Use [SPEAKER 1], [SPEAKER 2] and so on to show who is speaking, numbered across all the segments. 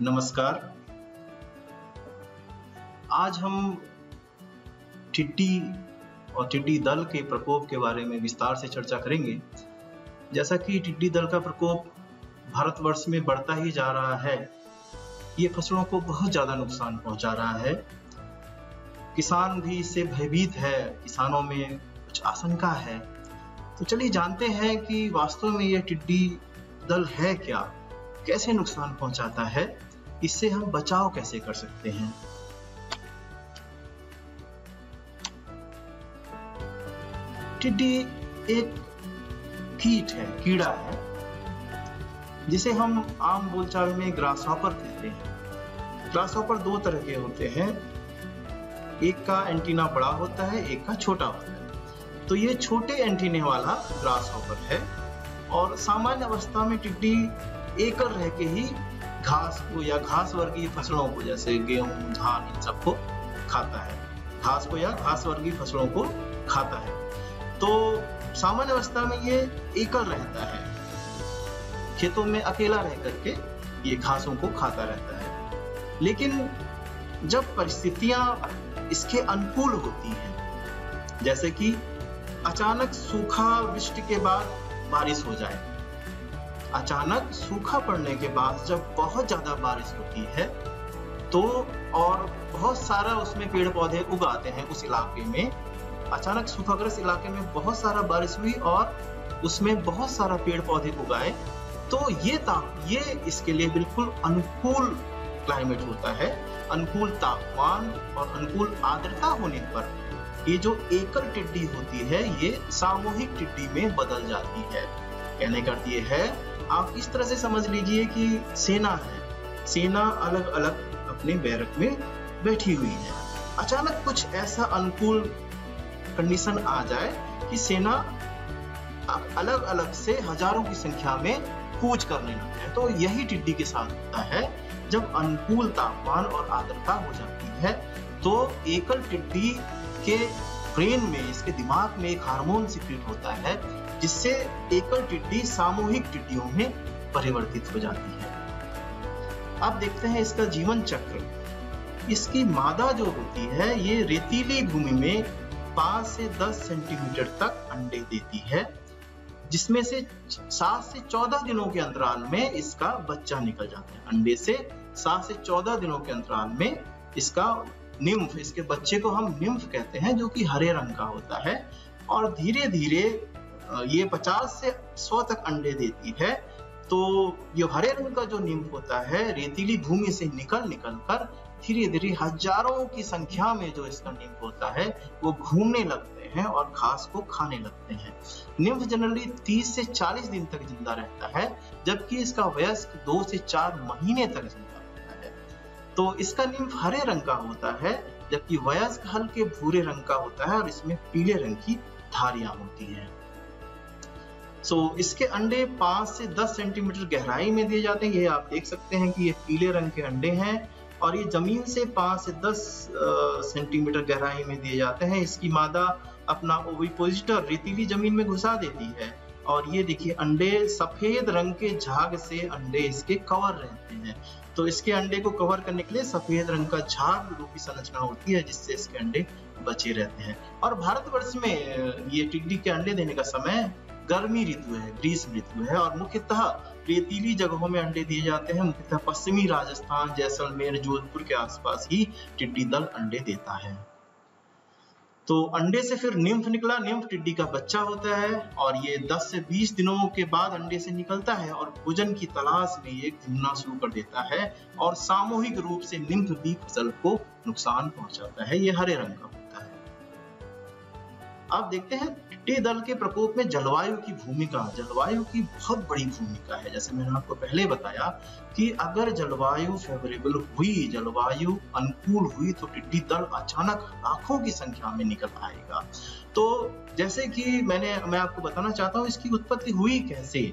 [SPEAKER 1] नमस्कार। आज हम टिड्डी और टिड्डी दल के प्रकोप के बारे में विस्तार से चर्चा करेंगे। जैसा कि टिड्डी दल का प्रकोप भारतवर्ष में बढ़ता ही जा रहा है, ये फ़सलों को बहुत ज़्यादा नुकसान पहुँचा रहा है। किसान भी इससे भयभीत है, किसानों में कुछ आशंका है। तो चलिए जानते हैं कि वास्तव में यह टिड्डी दल है क्या। कैसे नुकसान पहुंचाता है, इससे हम बचाव कैसे कर सकते हैं? टिड्डी एक कीट है, कीड़ा है, जिसे हम आम बोलचाल में ग्रासहॉपर कहते हैं। ग्रासहॉपर दो तरह के होते हैं। एक का एंटीना बड़ा होता है, एक का छोटा होता है। तो ये छोटे एंटीने वाला ग्रासहॉपर है, और सामान्य अवस्था में टिड्डी एकल रह के ही घास को या घास वर्गीय फ़सलों को, जैसे गेहूँ, धान इन सबको खाता है। घास को या घास वर्गीय फ़सलों को खाता है। तो सामान्य अवस्था में ये एकल रहता है। खेतों में अकेला रह करके ये घासों को खाता रहता है। लेकिन जब परिस्थितियाँ इसके अनुकूल होती हैं, जैसे कि अचानक सूखा वृष्टि के बाद बारिश हो जाए अचानक सूखा पड़ने के बाद जब बहुत ज़्यादा बारिश होती है तो और बहुत सारा उसमें पेड़ पौधे उगाते हैं उस इलाके में। अचानक सूखाग्रस्त इलाके में बहुत सारा बारिश हुई और उसमें बहुत सारा पेड़ पौधे उगाए तो ये ताप ये इसके लिए बिल्कुल अनुकूल क्लाइमेट होता है। अनुकूल तापमान और अनुकूल आर्द्रता होने पर ये जो एकल टिड्डी होती है, ये सामूहिक टिड्डी में बदल जाती है। कहने का ये है, आप इस तरह से समझ लीजिए कि सेना है। सेना अलग अलग अपने बैरक में बैठी हुई है। अचानक कुछ ऐसा अनुकूल कंडीशन आ जाए कि सेना अलग अलग से हज़ारों की संख्या में कूच करने लगते हैं। तो यही टिड्डी के साथ होता है, जब अनुकूल तापमान और आर्द्रता हो जाती है तो एकल टिड्डी के ब्रेन में, इसके दिमाग में एक हार्मोन सिक्रेट होता है जिससे एकल टिड्डी सामूहिक टिड्डियों में परिवर्तित हो जाती है। अब देखते हैं इसका जीवन चक्र। इसकी मादा जो होती है, ये रेतीली भूमि में पाँच से दस सेंटीमीटर तक अंडे देती है, जिसमें से सात से चौदह दिनों के अंतराल में इसका बच्चा निकल जाता है। अंडे से सात से चौदह दिनों के अंतराल में इसका निम्फ, इसके बच्चे को हम निम्फ कहते हैं, जो कि हरे रंग का होता है, और धीरे धीरे ये 50 से 100 तक अंडे देती है। तो ये हरे रंग का जो निम्फ होता है, रेतीली भूमि से निकल निकल कर धीरे धीरे हज़ारों की संख्या में जो इसका निम्फ होता है, वो घूमने लगते हैं और घास को खाने लगते हैं। निम्फ जनरली 30 से 40 दिन तक ज़िंदा रहता है, जबकि इसका वयस्क दो से चार महीने तक ज़िंदा रहता है। तो इसका निम्फ हरे रंग का होता है, जबकि वयस्क हल्के भूरे रंग का होता है और इसमें पीले रंग की धारियाँ होती हैं। सो so, इसके अंडे पाँच से दस सेंटीमीटर गहराई में दिए जाते हैं। ये आप देख सकते हैं कि ये पीले रंग के अंडे हैं और ये ज़मीन से पाँच से दस सेंटीमीटर गहराई में दिए जाते हैं। इसकी मादा अपना ओविपोजिटर रेतीली ज़मीन में घुसा देती है और ये देखिए अंडे सफ़ेद रंग के झाग से अंडे इसके कवर रहते हैं। तो इसके अंडे को कवर करने के लिए सफ़ेद रंग का झाग रूपी संरचना होती है जिससे इसके अंडे बचे रहते हैं। और भारतवर्ष में ये टिड्डी के अंडे देने का समय गर्मी ऋतु है, ग्रीष्म ऋतु है और मुख्यतः रेतीली जगहों में अंडे दिए जाते हैं। मुख्यतः पश्चिमी राजस्थान, जैसलमेर, जोधपुर के आसपास ही टिड्डी दल अंडे देता है। तो अंडे से फिर निम्फ निकला। निम्फ टिड्डी का बच्चा होता है और ये 10 से 20 दिनों के बाद अंडे से निकलता है और भोजन की तलाश में ये घूमना शुरू कर देता है और सामूहिक रूप से निम्फ भी फ़सल को नुकसान पहुंचाता है। ये हरे रंग का अब देखते हैं टिड्डी दल के प्रकोप में जलवायु की भूमिका, जलवायु की बहुत बड़ी भूमिका है। जैसे मैंने आपको पहले बताया कि अगर जलवायु फेवरेबल हुई, जलवायु अनुकूल हुई तो टिड्डी दल अचानक लाखों की संख्या में निकल आएगा। तो जैसे कि मैंने, मैं आपको बताना चाहता हूँ, इसकी उत्पत्ति हुई कैसे?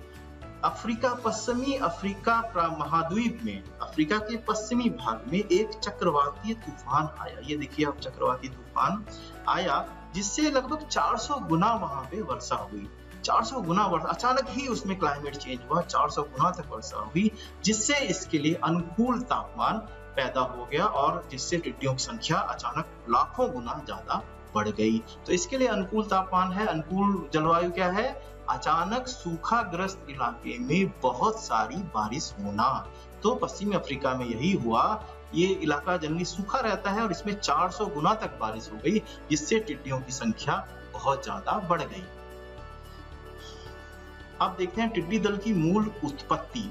[SPEAKER 1] अफ्रीका पश्चिमी अफ्रीका महाद्वीप में, अफ्रीका के पश्चिमी भाग में एक चक्रवातीय तूफ़ान आया। ये देखिए आप चक्रवाती तूफ़ान आया। जिससे लगभग 400 गुना वहाँ पे वर्षा हुई। 400 गुना वर्षा, अचानक ही उसमें क्लाइमेट चेंज हुआ 400 गुना तक वर्षा हुई, जिससे इसके लिए अनुकूल तापमान पैदा हो गया और जिससे टिड्डियों की संख्या अचानक लाखों गुना ज़्यादा बढ़ गई। तो इसके लिए अनुकूल तापमान है, अनुकूल जलवायु क्या है? अचानक सूखाग्रस्त इलाके में बहुत सारी बारिश होना। तो पश्चिमी अफ्रीका में यही हुआ ये इलाका जनरली सूखा रहता है और इसमें 400 गुना तक बारिश हो गई, जिससे टिड्डियों की संख्या बहुत ज़्यादा बढ़ गई। अब देखते हैं टिड्डी दल की मूल उत्पत्ति।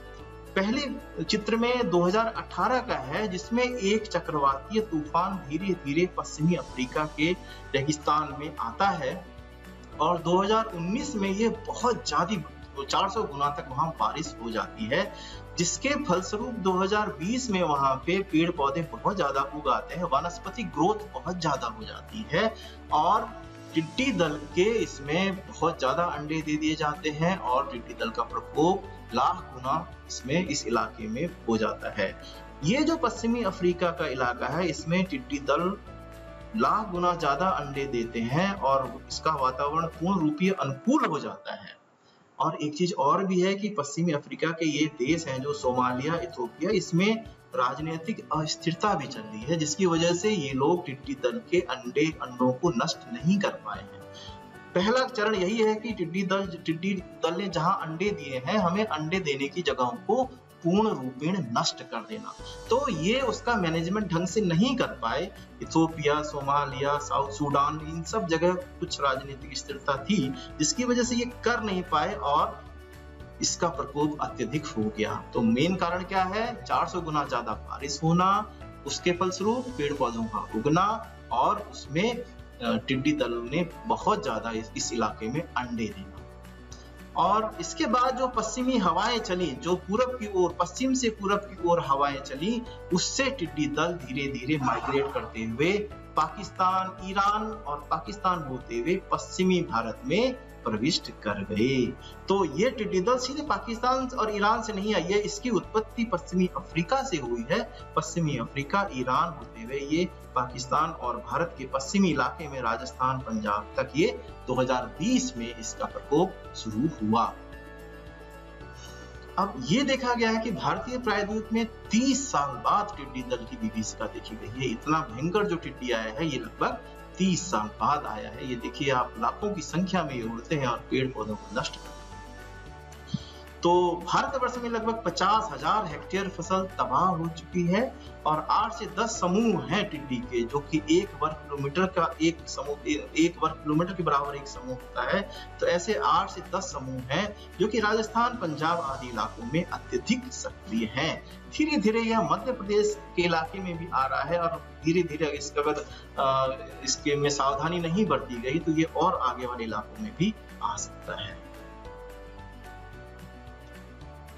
[SPEAKER 1] पहले चित्र में 2018 का है, जिसमें एक चक्रवातीय तूफ़ान धीरे धीरे पश्चिमी अफ्रीका के रेगिस्तान में आता है और 2019 में ये बहुत ज़्यादा 400 गुना तक वहाँ बारिश हो जाती है। जिसके फलस्वरूप 2020 में वहाँ पे पेड़ पौधे बहुत ज़्यादा उगाते हैं, वनस्पति ग्रोथ बहुत ज़्यादा हो जाती है और टिड्डी दल के इसमें बहुत ज़्यादा अंडे दे दिए जाते हैं और टिड्डी दल का प्रकोप लाख गुना इसमें इस इलाके में हो जाता है। ये जो पश्चिमी अफ्रीका का इलाका है, इसमें टिड्डी दल लाख गुना ज़्यादा अंडे देते हैं और इसका वातावरण पूर्ण रूपीय अनुकूल हो जाता है। और एक चीज़ और भी है कि पश्चिमी अफ्रीका के ये देश हैं जो सोमालिया, इथोपिया, इसमें राजनीतिक अस्थिरता भी चल रही है, जिसकी वजह से ये लोग टिड्डी दल के अंडे, अंडों को नष्ट नहीं कर पाए हैं। पहला चरण यही है कि टिड्डी दल टिड्डी दल ने जहाँ अंडे दिए हैं, हमें अंडे देने की जगहों को पूर्ण रूपेण नष्ट कर देना। तो ये उसका मैनेजमेंट ढंग से नहीं कर पाए। इथोपिया सोमालिया साउथ सूडान इन सब जगह कुछ राजनीतिक स्थिरता थी, जिसकी वजह से ये कर नहीं पाए और इसका प्रकोप अत्यधिक हो गया। तो मेन कारण क्या है? 400 गुना ज़्यादा बारिश होना, उसके फलस्वरूप पेड़ पौधों का उगना और उसमें टिड्डी दलों ने बहुत ज़्यादा इस इलाके में अंडे दिए। और इसके बाद जो पश्चिमी हवाएँ चली, जो पूरब की ओर, पश्चिम से पूरब की ओर हवाएँ चली, उससे टिड्डी दल धीरे धीरे माइग्रेट करते हुए पाकिस्तान, ईरान और पाकिस्तान होते हुए पश्चिमी भारत में प्रविष्ट कर गए। तो ये टिड्डी दल सीधे पाकिस्तान और ईरान से नहीं आई है, इसकी उत्पत्ति पश्चिमी अफ्रीका से हुई है। पश्चिमी अफ्रीका, ईरान होते हुए ये पाकिस्तान और भारत के पश्चिमी इलाके में राजस्थान, पंजाब तक ये 2020 में इसका प्रकोप शुरू हुआ। अब ये देखा गया है कि भारतीय प्रायद्वीप में 30 साल बाद टिड्डी दल की विभीषिका देखी गई है। इतना भयंकर जो टिड्डी आया है, ये लगभग तीस साल बाद आया है। ये देखिए, आप लाखों की संख्या में ये उड़ते हैं और पेड़ पौधों को नष्ट करते हैं। तो भारतवर्ष में लगभग पचास हज़ार हेक्टेयर फ़सल तबाह हो चुकी है और आठ से दस समूह हैं टिड्डी के, जो कि एक वर्ग किलोमीटर का एक समूह, एक वर्ग किलोमीटर के बराबर एक समूह होता है। तो ऐसे आठ से दस समूह हैं, जो कि राजस्थान, पंजाब आदि इलाकों में अत्यधिक सक्रिय हैं। धीरे धीरे यह मध्य प्रदेश के इलाके में भी आ रहा है और धीरे धीरे इसका अगर इसके में सावधानी नहीं बरती गई तो ये और आगे वाले इलाकों में भी आ सकता है।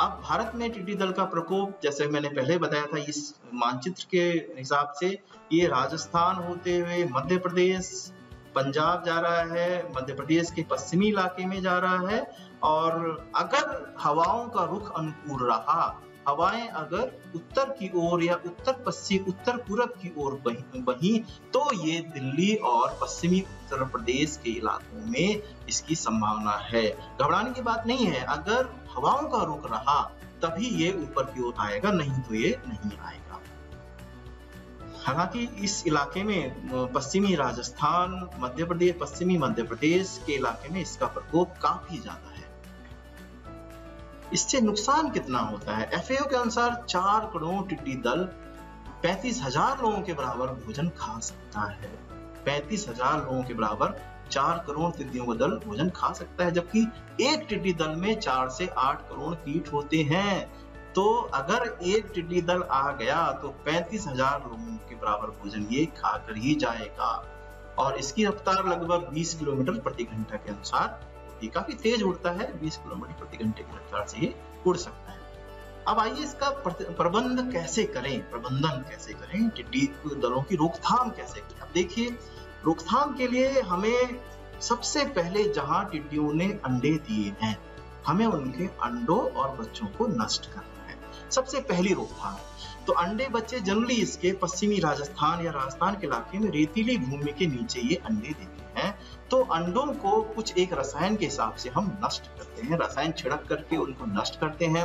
[SPEAKER 1] अब भारत में टिड्डी दल का प्रकोप, जैसे मैंने पहले बताया था, इस मानचित्र के हिसाब से ये राजस्थान होते हुए मध्य प्रदेश, पंजाब जा रहा है, मध्य प्रदेश के पश्चिमी इलाके में जा रहा है, और अगर हवाओं का रुख अनुकूल रहा हवाएँ अगर उत्तर की ओर या उत्तर पश्चिम, उत्तर पूरब की ओर बही तो ये दिल्ली और पश्चिमी उत्तर प्रदेश के इलाकों में इसकी संभावना है। घबराने की बात नहीं है। अगर हवाओं का रुख रहा, तभी ये ऊपर की ओर आएगा, नहीं तो ये नहीं आएगा। हालाँकि इस इलाके में पश्चिमी राजस्थान, मध्य प्रदेश, पश्चिमी मध्य प्रदेश के इलाके में इसका प्रकोप काफ़ी ज़्यादा इससे नुकसान कितना होता है? एफएओ के अनुसार चार करोड़ टिड्डी दल पैंतीस हज़ार लोगों के बराबर भोजन खा सकता है। पैंतीस हज़ार लोगों के बराबर चार करोड़ टिड्डियों का दल भोजन खा सकता है, जबकि एक टिड्डी दल में चार से आठ करोड़ कीट होते हैं। तो अगर एक टिड्डी दल आ गया तो पैंतीस हज़ार लोगों के बराबर भोजन ये खाकर ही जाएगा। और इसकी रफ्तार लगभग 20 किलोमीटर प्रति घंटा के अनुसार ये काफ़ी तेज उड़ता है 20 किलोमीटर प्रति घंटे की रफ्तार से ये उड़ सकता है। अब आइए इसका प्रबंध कैसे करें? प्रबंधन कैसे करें? टिड्डी दलों की रोकथाम कैसे करें? अब देखिए, रोकथाम के लिए हमें सबसे पहले जहाँ टिड्डियों ने अंडे दिए हैं, हमें उनके अंडों और बच्चों को नष्ट करना है। सबसे पहली रोकथाम तो अंडे बच्चे जनरली इसके पश्चिमी राजस्थान या राजस्थान के इलाके में रेतीली भूमि के नीचे ये अंडे देते तो अंडों को कुछ एक रसायन के हिसाब से हम नष्ट करते हैं रसायन छिड़क करके उनको नष्ट करते हैं।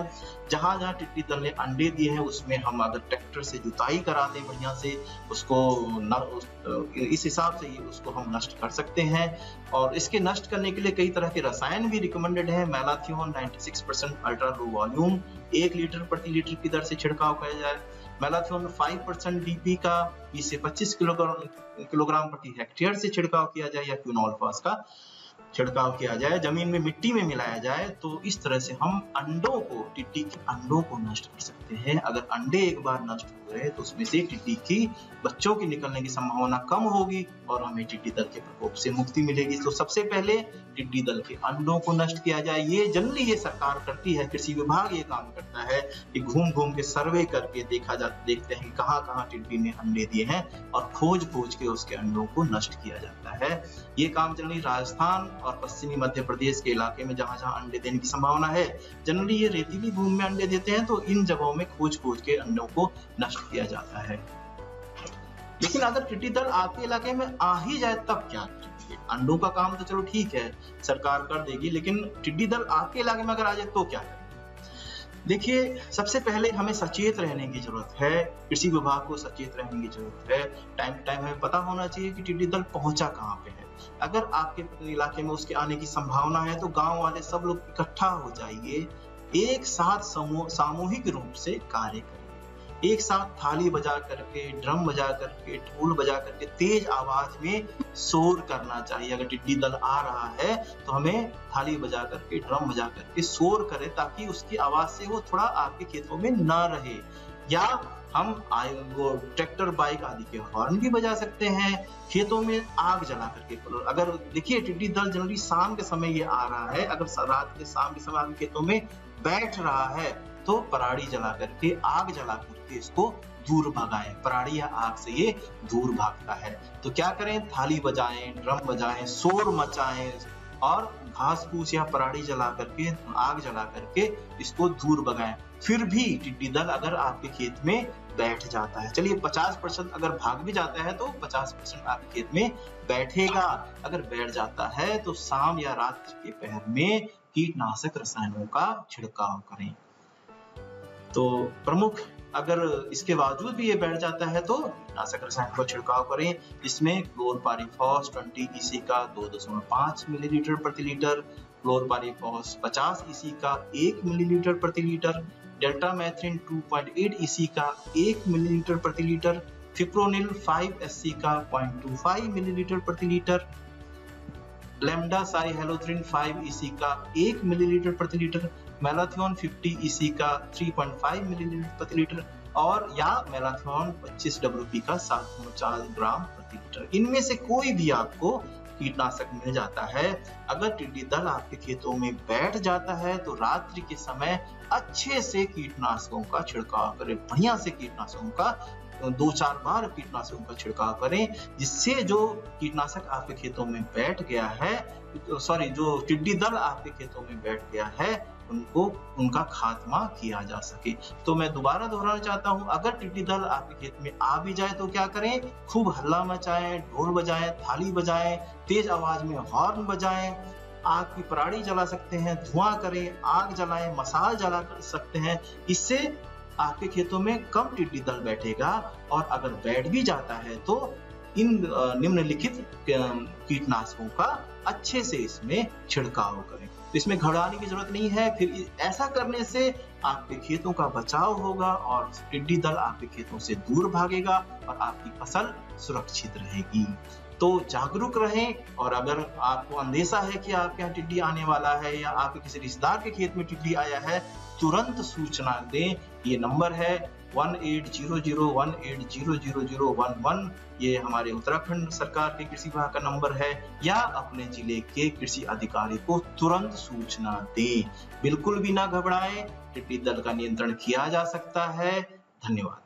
[SPEAKER 1] जहाँ जहाँ टिड्डी दल ने अंडे दिए हैं उसमें हम अगर ट्रैक्टर से जुताई करा दें बढ़िया से उसको न, उस, इस हिसाब से ही उसको हम नष्ट कर सकते हैं। और इसके नष्ट करने के लिए कई तरह के रसायन भी रिकमेंडेड है। Malathion 96 percent ultra low volume एक लीटर प्रति लीटर की दर से छिड़काव किया जाए। मैलाथियोन 5 परसेंट डीपी का 20 से 25 किलोग्राम किलोग्राम प्रति हेक्टेयर से छिड़काव किया जाए या क्यूनोल्फास का छिड़काव किया जाए, ज़मीन में मिट्टी में मिलाया जाए तो इस तरह से हम अंडों को, टिड्डी के अंडों को नष्ट कर सकते हैं। अगर अंडे एक बार नष्ट हो गए तो उसमें से टिड्डी की बच्चों की निकलने की संभावना कम होगी और हमें टिड्डी दल के प्रकोप से मुक्ति मिलेगी। तो सबसे पहले टिड्डी दल के अंडों को नष्ट किया जाए। ये जनरली ये सरकार करती है, कृषि विभाग ये काम करता है कि घूम घूम के सर्वे करके देखा जा, देखते हैं कहाँ कहाँ टिड्डी ने अंडे दिए हैं और खोज खोज के उसके अंडों को नष्ट किया जाता है। ये काम जनरली राजस्थान और पश्चिमी मध्य प्रदेश के इलाके में जहाँ जहाँ अंडे देने की संभावना है, जनरली ये रेतीली भूमि में अंडे देते हैं तो इन जगहों में खोज खोज के अंडों को नष्ट किया जाता है। लेकिन अगर टिड्डी दल आपके इलाके में आ ही जाए, तब क्या अंडों का काम तो चलो ठीक है, सरकार कर देगी, लेकिन टिड्डी दल आपके इलाके में अगर आ जाए तो क्या देखिए, सबसे पहले हमें सचेत रहने की ज़रूरत है, कृषि विभाग को सचेत रहने की ज़रूरत है। टाइम टू टाइम हमें पता होना चाहिए कि टिड्डी दल पहुँचा कहाँ पे है। अगर आपके इलाके में उसके आने की संभावना है तो गाँव वाले सब लोग इकट्ठा हो जाइए, एक साथ समूह, सामूहिक रूप से कार्य करें। एक साथ थाली बजा करके, ड्रम बजा करके, ढोल बजा करके, तेज आवाज़ में शोर करना चाहिए। अगर टिड्डी दल आ रहा है तो हमें थाली बजा करके, ड्रम बजा करके शोर करें ताकि उसकी आवाज़ से वो थोड़ा आपके खेतों में ना रहे। या हम वो ट्रैक्टर, बाइक आदि के हॉर्न भी बजा सकते हैं, खेतों में आग जला करके। अगर देखिए, टिड्डी दल जनरली शाम के समय ये आ रहा है, अगर रात के, शाम के समय खेतों में बैठ रहा है तो पराड़ी जला करके, आग जला करके इसको दूर भगाएँ। पराड़ी या आग से ये दूर भागता है। तो क्या करें? थाली बजाएँ, ड्रम बजाएँ, शोर मचाएँ और घास फूस या पराड़ी जला करके, आग जला करके इसको दूर भगाएँ। फिर भी टिड्डी दल अगर आपके खेत में बैठ जाता है, चलिए 50 परसेंट अगर भाग भी जाता है तो 50 परसेंट आपके खेत में बैठेगा। अगर बैठ जाता है तो शाम या रात के पहर में कीटनाशक रसायनों का छिड़काव करें। तो प्रमुख अगर इसके बावजूद भी ये बैठ जाता है तो कीटनाशक रसायन का छिड़काव करें। इसमें क्लोरपारीफॉस 20 ईसी का 2.5 मिलीलीटर प्रति लीटर क्लोरपारीफॉस 50 ईसी का 1 मिलीलीटर प्रति लीटर डेल्टा मैथ्रिन 2.8 ईसी का 1 मिलीलीटर प्रति लीटर फिप्रोनिल 5 एससी का 0.25 मिलीलीटर प्रति लीटर लेमडा साइहेलोथ्रिन 5 ईसी का 1 मिलीलीटर प्रति लीटर, मेलाथियोन 50 ईसी का 3.5 मिलीलीटर प्रति लीटर और या मेलाथियोन 25 डब्ल्यूपी का 7.4 ग्राम प्रति लीटर। इनमें से कोई भी आपको कीटनाशक मिल जाता है। अगर टिड्डी दल आपके खेतों में बैठ जाता है तो रात्रि के समय अच्छे से कीटनाशकों का छिड़काव करें, बढ़िया से कीटनाशकों का दो चार बार कीटनाशकों का छिड़काव करें, जिससे जो कीटनाशक आपके खेतों में बैठ गया है सॉरी जो टिड्डी दल आपके खेतों में बैठ गया है, उनको, उनका खात्मा किया जा सके। तो मैं दोबारा दोहराना चाहता हूँ, अगर टिड्डी दल आपके खेत में आ भी जाए तो क्या करें? खूब हल्ला मचाएँ, ढोल बजाएँ, थाली बजाएँ, तेज आवाज़ में हॉर्न बजाएँ, आग की पराड़ी जला सकते हैं, धुआँ करें, आग जलाएँ, मसाल जला कर सकते हैं। इससे आपके खेतों में कम टिड्डी दल बैठेगा और अगर बैठ भी जाता है तो इन निम्नलिखित कीटनाशकों का अच्छे से इसमें छिड़काव करें। तो इसमें घबराने की ज़रूरत नहीं है, फिर ऐसा करने से आपके खेतों का बचाव होगा और टिड्डी दल आपके खेतों से दूर भागेगा और आपकी फ़सल सुरक्षित रहेगी। तो जागरूक रहें और अगर आपको अंदेशा है कि आपके यहाँ टिड्डी आने वाला है या आपके किसी रिश्तेदार के खेत में टिड्डी आया है, तुरंत सूचना दें ये नंबर है one eight zero zero one eight zero zero zero one one. ये हमारे उत्तराखंड सरकार के कृषि विभाग का नंबर है या अपने ज़िले के कृषि अधिकारी को तुरंत सूचना दें। बिल्कुल भी ना घबराएँ, टिड्डी दल का नियंत्रण किया जा सकता है। धन्यवाद।